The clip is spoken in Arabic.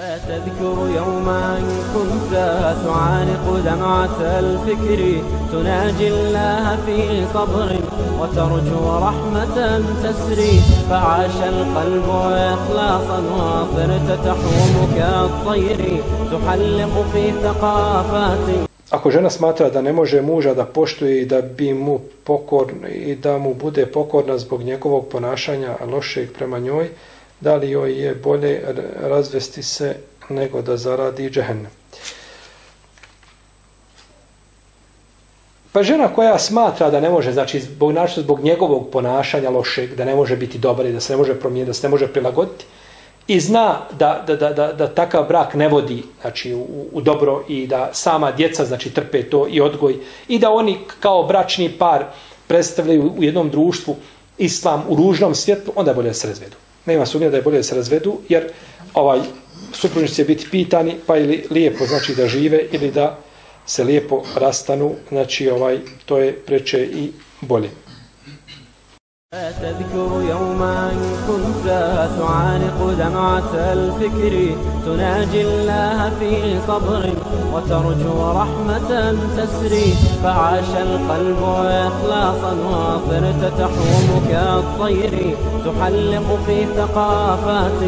تذكر يوما كنت تعانق دمعة الفكر تناجي الله في صبر وترجو رحمة تسري فعاش القلب إخلاصا وصرت تحوم كالطير تحلق في ثقافات Ako žena smatra da ne može muža da poštuje i da bi mu pokor i da mu bude pokorna zbog njegovog ponašanja lošeg prema njoj, da li joj je bolje razvesti se nego da zaradi džehennem. Pa žena koja smatra da ne može, znači zbog, znači, zbog njegovog ponašanja lošeg, da ne može biti dobar i da se ne može promijeniti, da se ne može prilagoditi, i zna da, da, da, da, da takav brak ne vodi znači, u, u dobro i da sama djeca znači, trpe to i odgoj i da oni kao bračni par predstavljaju u jednom društvu islam u ružnom svijetu, onda je bolje da se razvedu. Nema sumnje da je bolje da se razvedu, jer ovaj supružnici će biti pitani, pa ili lijepo znači da žive ili da se lijepo rastanu, znači ovaj to je preče i bolje. تذكر يوما كنت تعانق دمعة الفكر تناجي الله في صبر وترجو رحمة تسري فعاش القلب إخلاصا وصرت تحوم كالطير تحلق في ثقافات